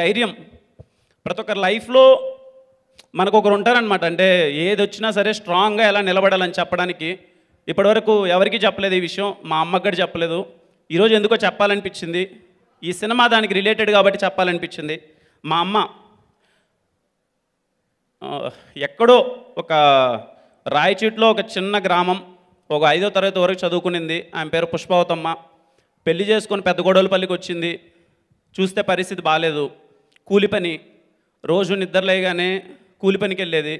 ధైర్యం. ప్రతి ఒక్కరి లైఫ్లో మనకు ఒకరు ఉంటారనమాట అంటే ఏది వచ్చినా సరే స్ట్రాంగ్గా ఎలా నిలబడాలని చెప్పడానికి. ఇప్పటివరకు ఎవరికీ చెప్పలేదు ఈ విషయం. మా అమ్మకి కూడా చెప్పలేదు. ఈరోజు ఎందుకో చెప్పాలనిపించింది. ఈ సినిమా దానికి రిలేటెడ్ కాబట్టి చెప్పాలనిపించింది. మా అమ్మ ఎక్కడో ఒక రాయచీట్లో ఒక చిన్న గ్రామం. ఒక ఐదో తరగతి వరకు చదువుకునింది. ఆమె పేరు పుష్పవతమ్మ. పెళ్ళి చేసుకొని పెద్ద గొడవలపల్లికి వచ్చింది చూస్తే పరిస్థితి బాగాలేదు కూలి పని. రోజు నిద్రలేగానే కూలి పనికి వెళ్ళేది.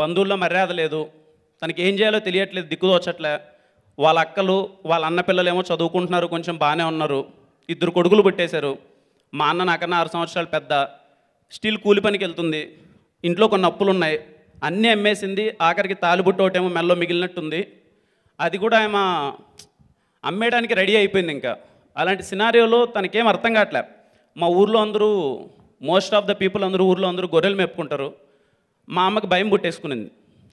బంధువుల్లో మర్యాద లేదు. తనకి ఏం చేయాలో తెలియట్లేదు దిక్కుదోచట్లే వాళ్ళ అక్కలు వాళ్ళ అన్న పిల్లలేమో చదువుకుంటున్నారు కొంచెం బాగానే ఉన్నారు. ఇద్దరు కొడుకులు పుట్టేశారు. మా అన్న నాకన్నా ఆరు సంవత్సరాలు పెద్ద. స్టిల్ కూలి పనికి వెళ్తుంది. ఇంట్లో కొన్ని అప్పులు ఉన్నాయి. అన్నీ అమ్మేసింది. ఆఖరికి తాలిబుట్టు ఒకటేమో మెల్లో మిగిలినట్టుంది. అది కూడా ఆమె అమ్మేయడానికి రెడీ అయిపోయింది ఇంకా. అలాంటి సినారియోలో తనకేం అర్థం కావట్లేదు మా ఊర్లో అందరూ మోస్ట్ ఆఫ్ ద పీపుల్ అందరూ ఊర్లో అందరూ గొర్రెలు మేపుకుంటారు. మా అమ్మకి భయం పుట్టేసుకునింది.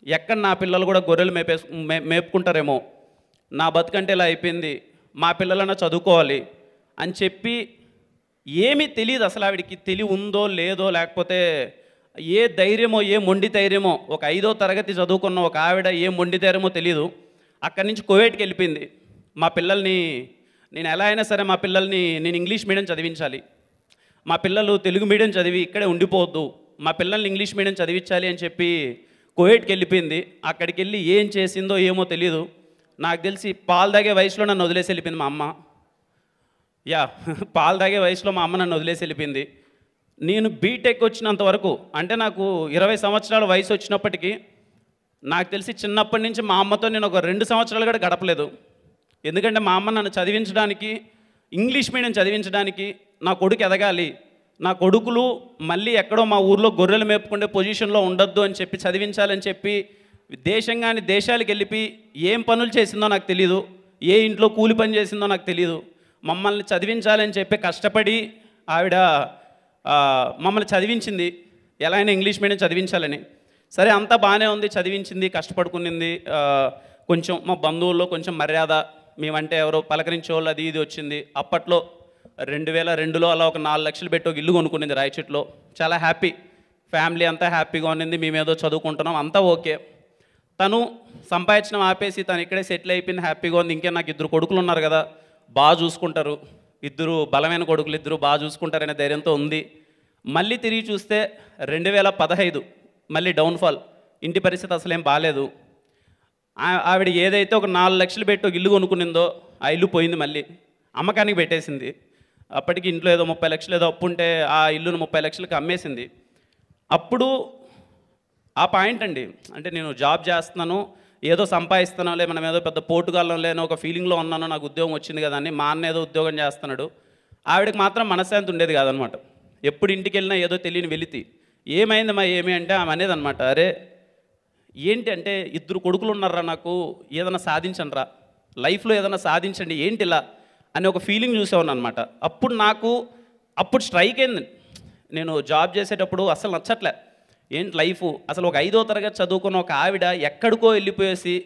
ఎక్కడ నా పిల్లలు కూడా గొర్రెలు మేపేసు మే మేపుకుంటారేమో. నా బతుకంటే ఇలా అయిపోయింది. మా పిల్లలన్నా చదువుకోవాలి అని చెప్పి ఏమీ తెలియదు అసలు ఆవిడికి. తెలివి ఉందో లేదో లేకపోతే ఏ ధైర్యమో ఏ మొండి ధైర్యమో ఒక ఐదో తరగతి చదువుకున్న ఒక ఆవిడ ఏ మొండి ధైర్యమో తెలియదు అక్కడి నుంచి కువైట్కి వెళ్ళిపోయింది. మా పిల్లల్ని నేను ఎలా అయినా సరే మా పిల్లల్ని నేను ఇంగ్లీష్ మీడియం చదివించాలి. మా పిల్లలు తెలుగు మీడియం చదివి ఇక్కడే ఉండిపోవద్దు మా పిల్లల్ని ఇంగ్లీష్ మీడియం చదివించాలి అని చెప్పి కువైట్కి వెళ్ళిపోయింది. అక్కడికి వెళ్ళి ఏం చేసిందో ఏమో తెలియదు నాకు తెలిసి పాలు తాగే వయసులో నన్ను వదిలేసి వెళ్ళిపోయింది మా అమ్మ. యా పాలు తాగే వయసులో మా అమ్మ నన్ను వదిలేసి వెళ్ళిపోయింది. నేను బీటెక్ వచ్చినంత వరకు అంటే నాకు ఇరవై సంవత్సరాల వయసు వచ్చినప్పటికీ నాకు తెలిసి చిన్నప్పటి నుంచి మా అమ్మతో నేను ఒక రెండు సంవత్సరాలు కూడా గడపలేదు. ఎందుకంటే మా అమ్మ నన్ను చదివించడానికి ఇంగ్లీష్ మీడియం చదివించడానికి నా కొడుకు ఎదగాలి. నా కొడుకులు మళ్ళీ ఎక్కడో మా ఊర్లో గొర్రెలు మేపుకుండే పొజిషన్లో ఉండొద్దు అని చెప్పి చదివించాలని చెప్పి దేశంగాని దేశాలకు వెళ్ళిపి ఏం పనులు చేసిందో నాకు తెలియదు ఏ ఇంట్లో కూలి పని చేసిందో నాకు తెలియదు మమ్మల్ని చదివించాలని చెప్పి కష్టపడి ఆవిడ మమ్మల్ని చదివించింది. ఎలా అయినా ఇంగ్లీష్ మీడియం చదివించాలని. సరే అంతా బాగానే ఉంది చదివించింది కష్టపడుకునింది. కొంచెం మా బంధువుల్లో కొంచెం మర్యాద మేమంటే ఎవరో పలకరించే వాళ్ళు అది ఇది వచ్చింది. అప్పట్లో రెండు వేల రెండులో అలా ఒక నాలుగు లక్షలు పెట్టి ఒక ఇల్లు కొనుక్కునింది రాయచెట్లో. చాలా హ్యాపీ. ఫ్యామిలీ అంతా హ్యాపీగా ఉన్నింది. మేమేదో చదువుకుంటున్నాం. అంతా ఓకే. తను సంపాదించడం ఆపేసి తను ఇక్కడే సెటిల్ అయిపోయింది. హ్యాపీగా ఉంది. ఇంకే నాకు ఇద్దరు కొడుకులు ఉన్నారు కదా. బాగా చూసుకుంటారు. ఇద్దరు బలమైన కొడుకులు ఇద్దరు బాగా చూసుకుంటారనే ధైర్యంతో ఉంది. మళ్ళీ తిరిగి చూస్తే రెండు వేల పదహైదు మళ్ళీ డౌన్ఫాల్. ఇంటి పరిస్థితి అసలేం బాగాలేదు ఆ- ఆవిడ ఏదైతే ఒక నాలుగు లక్షలు పెట్టి ఒక ఇల్లు కొనుక్కునిందో ఆ ఇల్లు పోయింది మళ్ళీ. అమ్మకానికి పెట్టేసింది. అప్పటికి ఇంట్లో ఏదో ముప్పై లక్షలు ఏదో అప్పు ఉంటే ఆ ఇల్లును ముప్పై లక్షలకి అమ్మేసింది. అప్పుడు ఆ పాయింట్ అండి అంటే నేను జాబ్ చేస్తున్నాను ఏదో సంపాదిస్తున్నాలే మనం ఏదో పెద్ద పోటుగాళ్ళం లేని ఒక ఫీలింగ్లో ఉన్నాను నాకు ఉద్యోగం వచ్చింది కదా అని మా అన్న ఏదో ఉద్యోగం చేస్తున్నాడు. ఆవిడకి మాత్రం మనశ్శాంతి ఉండేది కాదనమాట. ఎప్పుడు ఇంటికి వెళ్ళినా ఏదో తెలియని వెలితి. ఏమైంది మా ఏమి అంటే ఆమె అనేది అనమాట అరే ఏంటి అంటే ఇద్దరు కొడుకులు ఉన్నారా నాకు? ఏదైనా సాధించండి రా లైఫ్లో ఏదైనా సాధించండి ఏంటి ఇలా అని ఒక ఫీలింగ్ చూసేవాను అనమాట అప్పుడు నాకు అప్పుడు స్ట్రైక్ అయింది. నేను జాబ్ చేసేటప్పుడు అసలు నచ్చట్లే. ఏంటి లైఫ్ అసలు ఒక ఐదో తరగతి చదువుకున్న ఒక ఆవిడ ఎక్కడికో వెళ్ళిపోయేసి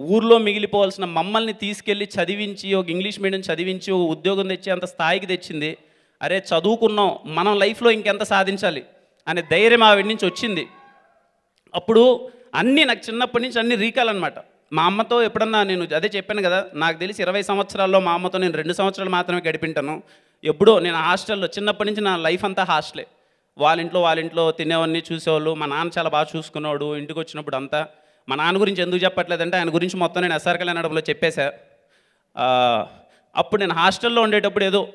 ఊర్లో మిగిలిపోవాల్సిన మమ్మల్ని తీసుకెళ్ళి చదివించి ఒక ఇంగ్లీష్ మీడియం చదివించి ఒక ఉద్యోగం తెచ్చి అంత స్థాయికి తెచ్చింది. అరే చదువుకున్నాం. మనం లైఫ్లో ఇంకెంత సాధించాలి? అనే ధైర్యం ఆవిడ నుంచి వచ్చింది. అప్పుడు అన్నీ నాకు చిన్నప్పటి నుంచి అన్ని రీకాలన్నమాట. మా అమ్మతో ఎప్పుడన్నా నేను అదే చెప్పాను కదా నాకు తెలిసి ఇరవై సంవత్సరాల్లో మా అమ్మతో నేను రెండు సంవత్సరాలు మాత్రమే గడిపింటాను. ఎప్పుడో నేను హాస్టల్లో చిన్నప్పటి నుంచి నా లైఫ్ అంతా హాస్టలే. వాళ్ళ ఇంట్లో వాళ్ళ ఇంట్లో తినేవన్నీ చూసేవాళ్ళు మా నాన్న చాలా బాగా చూసుకున్నాడు ఇంటికి వచ్చినప్పుడు అంతా. మా నాన్న గురించి ఎందుకు చెప్పట్లేదంటే ఆయన గురించి మొత్తం నేను ఎస్ఆర్కల్ అనడంలో చెప్పేశా. అప్పుడు నేను హాస్టల్లో ఉండేటప్పుడు ఏదో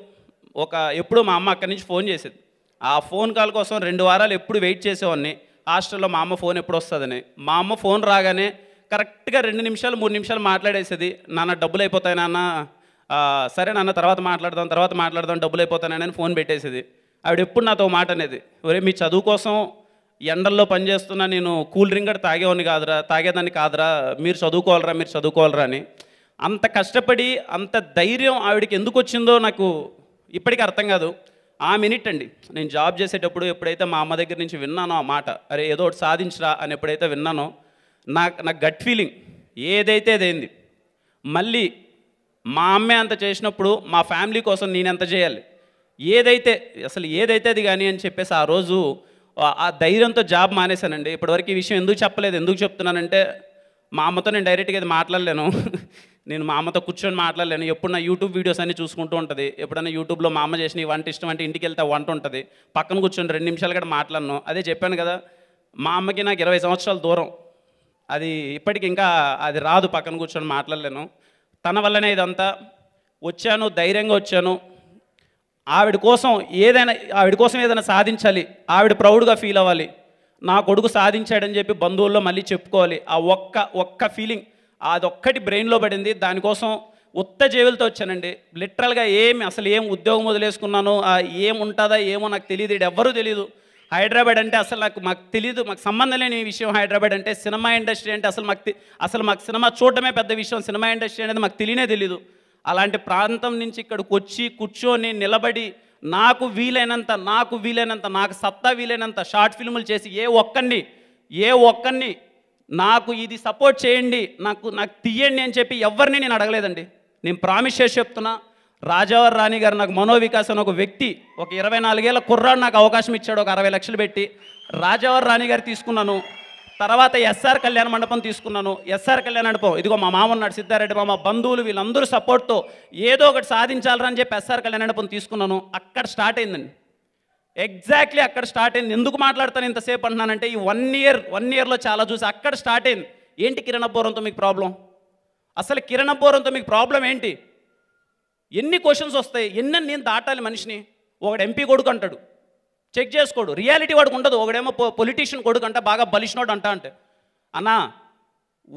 ఒక ఎప్పుడు మా అమ్మ అక్కడి నుంచి ఫోన్ చేసేది. ఆ ఫోన్ కాల్ కోసం రెండు వారాలు ఎప్పుడు వెయిట్ చేసేవాడిని. హాస్టల్లో మా అమ్మ ఫోన్ ఎప్పుడు వస్తుందని. మా అమ్మ ఫోన్ రాగానే కరెక్ట్గా రెండు నిమిషాలు మూడు నిమిషాలు మాట్లాడేసేది. నాన్న డబ్బులు అయిపోతాయి నాన్న. సరే నాన్న తర్వాత మాట్లాడదాం తర్వాత మాట్లాడదాం డబ్బులు అయిపోతానని ఫోన్ పెట్టేసేది. ఆవిడ ఎప్పుడు నాతో మాట అనేది ఒరే మీ చదువు కోసం ఎండల్లో పనిచేస్తున్నా నేను కూల్ డ్రింక్ కూడా తాగేవాడిని కాదురా తాగేదాన్ని కాదురా మీరు చదువుకోవాలరా మీరు చదువుకోవాలరా అని. అంత కష్టపడి అంత ధైర్యం ఆవిడకి ఎందుకు వచ్చిందో నాకు ఇప్పటికీ అర్థం కాదు. ఆ మినిట్ అండి నేను జాబ్ చేసేటప్పుడు ఎప్పుడైతే మా అమ్మ దగ్గర నుంచి విన్నానో ఆ మాట అరే ఏదో ఒకటి సాధించరా అని ఎప్పుడైతే విన్నానో నాకు నాకు గట్ ఫీలింగ్ ఏదైతే అదేంది మళ్ళీ మా అమ్మే అంత చేసినప్పుడు మా ఫ్యామిలీ కోసం నేను ఎంత చేయాలి? ఏదైతే అసలు ఏదైతే అది కానీ అని చెప్పేసి ఆ రోజు ఆ- ధైర్యంతో జాబ్ మానేశానండి. ఇప్పటివరకు ఈ విషయం ఎందుకు చెప్పలేదు ఎందుకు చెప్తున్నానంటే మా అమ్మతో నేను డైరెక్ట్గా ఇది మాట్లాడలేను. నేను మా అమ్మతో కూర్చొని మాట్లాడలేను. ఎప్పుడు నా యూట్యూబ్ వీడియోస్ అన్ని చూసుకుంటూ ఉంటుంది. ఎప్పుడైనా యూట్యూబ్లో మా అమ్మ చేసిన వంట ఇష్టం అంటే ఇంటికి వెళ్తే వంట ఉంటుంది. పక్కన కూర్చొని రెండు నిమిషాలు కూడా మాట్లాడను. అదే చెప్పాను కదా మా అమ్మకి నాకు ఇరవై సంవత్సరాల దూరం. అది ఇప్పటికి ఇంకా అది రాదు పక్కన కూర్చొని మాట్లాడలేను. తన వల్లనే ఇదంతా. వచ్చాను ధైర్యంగా వచ్చాను. ఆవిడ కోసం ఏదైనా ఆవిడ కోసం ఏదైనా సాధించాలి. ఆవిడ ప్రౌడ్గా ఫీల్ అవ్వాలి. నా కొడుకు సాధించాడని చెప్పి బంధువుల్లో మళ్ళీ చెప్పుకోవాలి. ఆ ఒక్క ఒక్క ఫీలింగ్ అదొక్కటి బ్రెయిన్లో పడింది. దానికోసం ఉత్త జేబులతో వచ్చానండి. లిటరల్గా ఏమి అసలు ఏం ఉద్యోగం వదిలేసుకున్నాను ఏం ఉంటుందా ఏమో నాకు తెలియదు ఇది ఎవ్వరూ తెలియదు హైదరాబాద్ అంటే అసలు నాకు మాకు తెలియదు మాకు సంబంధం లేని విషయం హైదరాబాద్ అంటే సినిమా ఇండస్ట్రీ అంటే అసలు మాకు అసలు మాకు సినిమా చూడటమే పెద్ద విషయం సినిమా ఇండస్ట్రీ అనేది మాకు తెలియనే తెలియదు అలాంటి ప్రాంతం నుంచి ఇక్కడికి వచ్చి కూర్చొని నిలబడి నాకు వీలైనంత నాకు వీలైనంత నాకు సత్తా వీలైనంత షార్ట్ ఫిల్ములు చేసి ఏ ఒక్కరిని ఏ ఒక్కరిని నాకు ఇది సపోర్ట్ చేయండి నాకు నాకు తీయండి అని చెప్పి ఎవరిని నేను అడగలేదండి. నేను ప్రామిస్ చేసి చెప్తున్నా రాజావర్ రాణి గారు నాకు మనోవికాస్ అని ఒక వ్యక్తి ఒక ఇరవై నాలుగేళ్ళ కుర్రాడు నాకు అవకాశం ఇచ్చాడు ఒక అరవై లక్షలు పెట్టి. రాజావర్ రాణి గారు తీసుకున్నాను. తర్వాత ఎస్ఆర్ కళ్యాణ మండపం తీసుకున్నాను. ఎస్ఆర్ కళ్యాణ మండపం ఇదిగో మా మామ ఉన్నాడు సిద్ధారెడ్డి మామ బంధువులు వీళ్ళందరూ సపోర్ట్తో ఏదో ఒకటి సాధించాలని చెప్పి ఎస్ఆర్ కళ్యాణ మండపం తీసుకున్నాను. అక్కడ స్టార్ట్ అయిందండి. ఎగ్జాక్ట్లీ అక్కడ స్టార్ట్ అయింది. ఎందుకు మాట్లాడతాను ఇంతసేపు అంటున్నానంటే ఈ వన్ ఇయర్ వన్ ఇయర్లో చాలా చూసి అక్కడ స్టార్ట్ అయింది. ఏంటి కిరణపూరంతో మీకు ప్రాబ్లం? అసలు కిరణపూరంతో మీకు ప్రాబ్లం ఏంటి? ఎన్ని క్వశ్చన్స్ వస్తాయి ఎన్ని నేను దాటాలి మనిషిని? ఒకడు ఎంపీ కొడుకు అంటాడు. చెక్ చేసుకోడు. రియాలిటీ వాడికి ఉండదు. ఒకడేమో పొలిటీషియన్ కొడుకు అంట బాగా బలిసినోడు అంట అంటే. అన్నా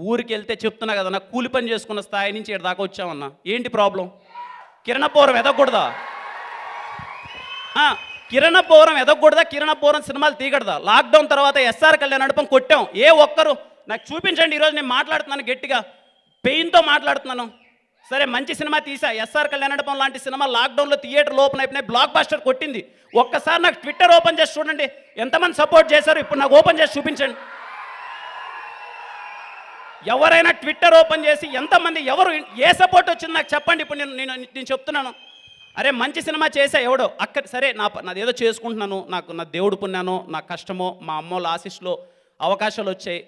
ఊరికి వెళ్తే చెప్తున్నా కదా నా కూలి పని చేసుకున్న స్థాయి నుంచి ఇక్కడ దాకా వచ్చామన్నా ఏంటి ప్రాబ్లం కిరణపూరం ఎదగకూడదా? కిరణపూరం ఎదగకూడదా? కిరణపూరం సినిమాలు తీగడదా లాక్డౌన్ తర్వాత ఎస్ఆర్ కళ్యాణ్ నడపం కొట్టాం. ఏ ఒక్కరు నాకు చూపించండి ఈరోజు నేను మాట్లాడుతున్నాను గట్టిగా. పెయిన్తో మాట్లాడుతున్నాను. సరే మంచి సినిమా తీసా. ఎస్ఆర్ కళ్యాణపం లాంటి సినిమా లాక్డౌన్లో థియేటర్ ఓపెన్ అయిపోయినాయి. బ్లాక్ బాస్టర్ కొట్టింది. ఒక్కసారి నాకు ట్విట్టర్ ఓపెన్ చేసి చూడండి. ఎంతమంది సపోర్ట్ చేశారు? ఇప్పుడు నాకు ఓపెన్ చేసి చూపించండి. ఎవరైనా ట్విట్టర్ ఓపెన్ చేసి ఎంతమంది ఎవరు ఏ సపోర్ట్ వచ్చింది నాకు చెప్పండి. ఇప్పుడు నేను నేను నేను చెప్తున్నాను. అరే మంచి సినిమా చేసా ఎవడో? అక్కడ సరే నా నాదేదో చేసుకుంటున్నాను. నాకు నా దేవుడు పుణ్యానో నా కష్టమో మా అమ్మోళ్ళ ఆశీస్లో అవకాశాలు వచ్చాయి.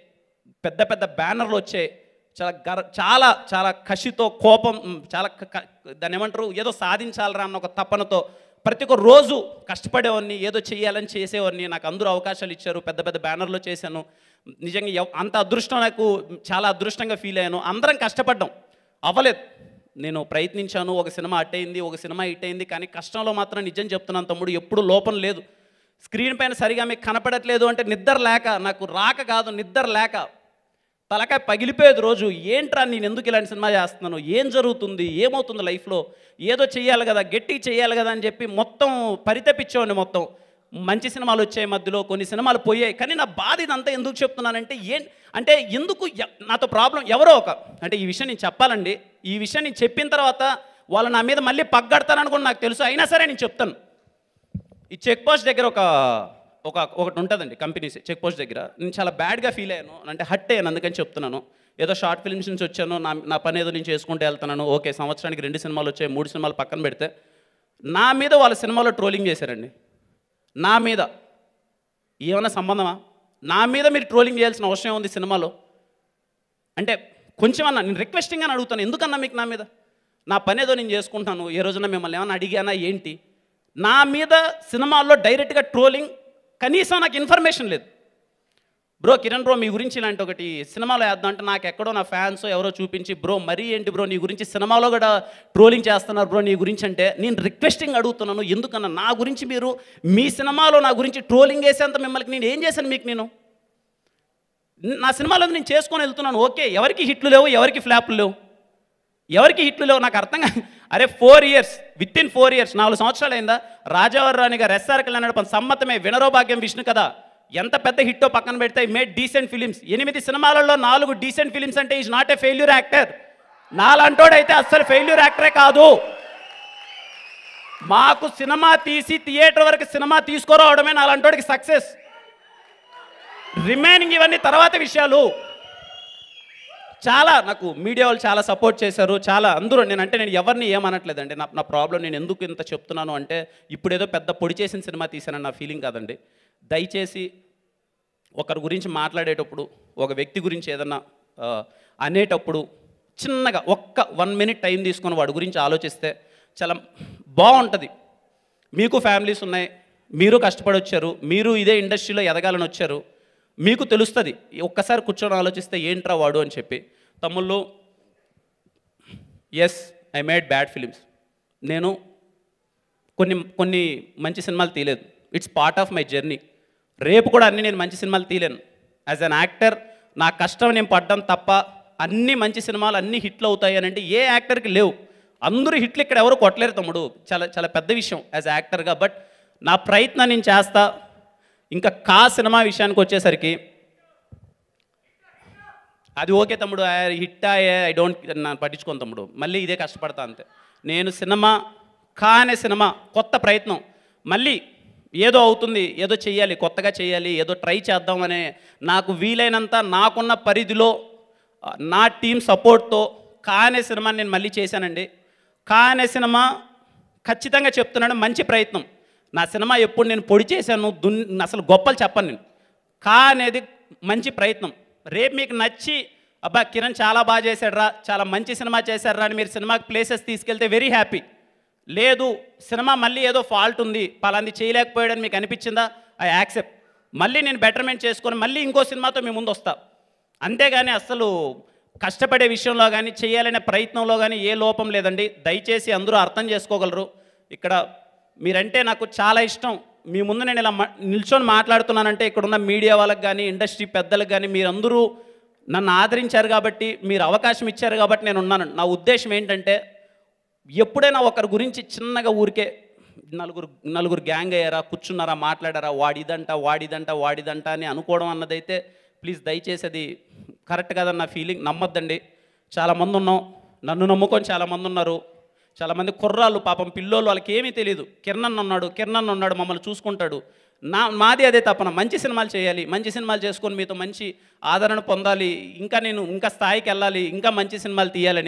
పెద్ద పెద్ద బ్యానర్లు వచ్చాయి. చాలా గర్ చాలా చాలా కసితో కోపం చాలా క- దాన్ని ఏమంటారు? ఏదో సాధించాలరా అన్న ఒక తపనతో ప్రతి ఒక్క రోజు కష్టపడేవాడిని ఏదో చేయాలని చేసేవాడిని. నాకు అందరూ అవకాశాలు ఇచ్చారు పెద్ద పెద్ద బ్యానర్లో చేశాను. నిజంగా అంత అదృష్టం నాకు చాలా అదృష్టంగా ఫీల్ అయ్యాను. అందరం కష్టపడ్డాం. అవ్వలేదు. నేను ప్రయత్నించాను. ఒక సినిమా అట్ అయింది ఒక సినిమా ఇట్ అయింది కానీ కష్టంలో మాత్రం నిజం చెప్తున్నాను తమ్ముడు ఎప్పుడు లోపం లేదు. స్క్రీన్ పైన సరిగా మీకు కనపడట్లేదు అంటే నిద్ర లేక నాకు రాక కాదు నిద్ర లేక తలకాయ పగిలిపోయేది రోజు ఏంట్రా నేను ఎందుకు ఇలాంటి సినిమా చేస్తున్నాను? ఏం జరుగుతుంది? ఏమవుతుంది లైఫ్లో? ఏదో చెయ్యాలి కదా గట్టి చెయ్యాలి కదా అని చెప్పి మొత్తం పరితపించేవాడిని మొత్తం. మంచి సినిమాలు వచ్చాయి మధ్యలో కొన్ని సినిమాలు పోయాయి. కానీ నా బాధ ఇదంతా ఎందుకు చెప్తున్నానంటే ఏం అంటే ఎందుకు నాతో ప్రాబ్లం ఎవరో ఒక అంటే ఈ విషయం నేను చెప్పాలండి. ఈ విషయం నేను చెప్పిన తర్వాత వాళ్ళు నా మీద మళ్ళీ పగ్గడతారని కూడా నాకు తెలుసు. అయినా సరే నేను చెప్తాను. ఈ చెక్ పోస్ట్ దగ్గర ఒక ఒక ఒకటి ఉంటుందండి కంపెనీస్ చెక్ పోస్ట్ దగ్గర. నేను చాలా బ్యాడ్గా ఫీల్ అయ్యాను. అంటే హట్ అయ్యాను అందుకని చెప్తున్నాను. ఏదో షార్ట్ ఫిల్మ్స్ నుంచి వచ్చాను నా నా పని ఏదో నేను చేసుకుంటూ వెళ్తున్నాను. ఓకే సంవత్సరానికి రెండు సినిమాలు వచ్చాయి మూడు సినిమాలు పక్కన పెడితే నా మీద వాళ్ళ సినిమాలో ట్రోలింగ్ చేశారండి. నా మీద. ఏమైనా సంబంధమా? నా మీద మీరు ట్రోలింగ్ చేయాల్సిన అవసరం ఉంది సినిమాలో? అంటే కొంచెం అన్న నేను రిక్వెస్టింగ్ అని అడుగుతాను. ఎందుకన్నా మీకు నా మీద? నా పని ఏదో నేను చేసుకుంటాను. ఏ రోజున మిమ్మల్ని ఏమైనా అడిగానా ఏంటి? నా మీద సినిమాల్లో డైరెక్ట్గా ట్రోలింగ్ కనీసం నాకు ఇన్ఫర్మేషన్ లేదు. బ్రో కిరణ్ బ్రో మీ గురించి ఇలాంటి ఒకటి సినిమాలో వేద్దాం అంటే నాకు ఎక్కడో నా ఫ్యాన్స్ ఎవరో చూపించి బ్రో మరీ ఏంటి బ్రో నీ గురించి సినిమాలో కూడా ట్రోలింగ్ చేస్తున్నారు బ్రో నీ గురించి అంటే నేను రిక్వెస్టింగ్ అడుగుతున్నాను. ఎందుకన్నా నా గురించి మీరు మీ సినిమాలో నా గురించి ట్రోలింగ్ వేసేంత మిమ్మల్ని నేను ఏం చేశాను మీకు నేను? నా సినిమాలో నేను చేసుకొని వెళ్తున్నాను. ఓకే ఎవరికి హిట్లు లేవు ఎవరికి ఫ్లాప్లు లేవు. ఎవరికి హిట్లులో నాకు అర్థం కాదు. అరే four years within four years నాలుగు సంవత్సరాలు అయిందా? రాజావర్ రాణి గారు ఎస్ఆర్ నడపం సమ్మతమే వినరో భాగ్యం విష్ణు కదా. ఎంత పెద్ద హిట్టో పక్కన పెడితే మేడ్ డీసెంట్ ఫిలిమ్స్ ఎనిమిది సినిమాలలో నాలుగు డీసెంట్ ఫిలిమ్స్ అంటే is not a failure actor నాలంటోడైతే అస్సలు ఫెయిల్యూర్ యాక్టరే కాదు. మాకు సినిమా తీసి థియేటర్ వరకు సినిమా తీసుకురావడమే నాలంటోడికి సక్సెస్ రిమైనింగ్ ఇవన్నీ తర్వాత విషయాలు. చాలా నాకు మీడియా వాళ్ళు చాలా సపోర్ట్ చేశారు. చాలా అందరూ నేను అంటే నేను ఎవరిని ఏమనట్లేదండి. నా నా ప్రాబ్లం నేను ఎందుకు ఇంత చెప్తున్నాను అంటే ఇప్పుడు ఏదో పెద్ద పొడి చేసిన సినిమా తీసానని నా ఫీలింగ్ కాదండి. దయచేసి ఒకరి గురించి మాట్లాడేటప్పుడు ఒక వ్యక్తి గురించి ఏదన్నా అనేటప్పుడు చిన్నగా ఒక్క వన్ మినిట్ టైం తీసుకొని వాడి గురించి ఆలోచిస్తే చాలా బాగుంటుంది. మీకు ఫ్యామిలీస్ ఉన్నాయి మీరు కష్టపడి వచ్చారు మీరు ఇదే ఇండస్ట్రీలో ఎదగాలని వచ్చారు. మీకు తెలుస్తుంది. ఒక్కసారి కూర్చొని ఆలోచిస్తే ఏంట్రా వాడు అని చెప్పి తమ్ముళ్ళు yes I made bad films నేను కొన్ని కొన్ని మంచి సినిమాలు తీయలేదు. It's part of my journey రేపు కూడా అన్ని నేను మంచి సినిమాలు తీయలేను. యాజ్ అన్ యాక్టర్ నా కష్టం నేను పడ్డం తప్ప అన్ని మంచి సినిమాలు అన్ని హిట్లు అవుతాయి అని అంటే ఏ యాక్టర్కి లేవు. అందరూ హిట్లు ఇక్కడ ఎవరు కొట్టలేరు తమ్ముడు. చాలా చాలా పెద్ద విషయం యాజ్ యాక్టర్గా బట్ నా ప్రయత్నం నేను చేస్తా. ఇంకా కా సినిమా విషయానికి వచ్చేసరికి అది ఓకే తమ్ముడు హిట్ అయ్యే ఐ డోంట్ నన్ను పట్టించుకోను తమ్ముడు. మళ్ళీ ఇదే కష్టపడతా అంతే. నేను సినిమా కా అనే సినిమా కొత్త ప్రయత్నం. మళ్ళీ ఏదో అవుతుంది ఏదో చెయ్యాలి కొత్తగా చేయాలి ఏదో ట్రై చేద్దామనే నాకు వీలైనంత నాకున్న పరిధిలో నా టీం సపోర్ట్తో కానే సినిమా నేను మళ్ళీ చేశానండి. కా అనే సినిమా ఖచ్చితంగా చెప్తున్నాను మంచి ప్రయత్నం. నా సినిమా ఎప్పుడు నేను పొడి చేశాను దున్ అసలు గొప్పలు చెప్పను నేను. కా అనేది మంచి ప్రయత్నం. రేపు మీకు నచ్చి అబ్బా కిరణ్ చాలా బాగా చేశాడురా చాలా మంచి సినిమా చేశాడురా అని మీరు సినిమాకి ప్లేసెస్ తీసుకెళ్తే వెరీ హ్యాపీ లేదు సినిమా మళ్ళీ ఏదో ఫాల్ట్ ఉంది పలాంది చేయలేకపోయాడని మీకు అనిపించిందా? ఐ యాక్సెప్ట్ మళ్ళీ నేను బెటర్మెంట్ చేసుకొని మళ్ళీ ఇంకో సినిమాతో మీ ముందు వస్తా అంతేగాని అసలు కష్టపడే విషయంలో కానీ చేయాలనే ప్రయత్నంలో కానీ ఏ లోపం లేదండి. దయచేసి అందరూ అర్థం చేసుకోగలరు. ఇక్కడ మీరంటే నాకు చాలా ఇష్టం. మీ ముందు నేను ఇలా నిల్చొని మాట్లాడుతున్నానంటే ఇక్కడున్న మీడియా వాళ్ళకి కానీ ఇండస్ట్రీ పెద్దలకు కానీ మీరందరూ నన్ను ఆదరించారు కాబట్టి మీరు అవకాశం ఇచ్చారు కాబట్టి నేను ఉన్నాను. నా ఉద్దేశం ఏంటంటే ఎప్పుడైనా ఒకరి గురించి చిన్నగా ఊరికే నలుగురు నలుగురు గ్యాంగ్ అయ్యారా కూర్చున్నారా మాట్లాడారా వాడిదంట వాడిదంట వాడిదంట అని అనుకోవడం అన్నదైతే ప్లీజ్ దయచేసి అది కరెక్ట్ కాదని నా ఫీలింగ్ నమ్మొద్దండి. చాలామంది ఉన్నాం. నన్ను నమ్ముకొని చాలామంది ఉన్నారు. చాలామంది కుర్రాళ్ళు పాపం పిల్లోళ్ళు వాళ్ళకి ఏమీ తెలియదు కిరణన్ ఉన్నాడు కిరణన్ ఉన్నాడు మమ్మల్ని చూసుకుంటాడు. నా మాది అదే తపన మంచి సినిమాలు చేయాలి మంచి సినిమాలు చేసుకొని మీతో మంచి ఆదరణ పొందాలి ఇంకా నేను ఇంకా స్థాయికి వెళ్ళాలి ఇంకా మంచి సినిమాలు తీయాలని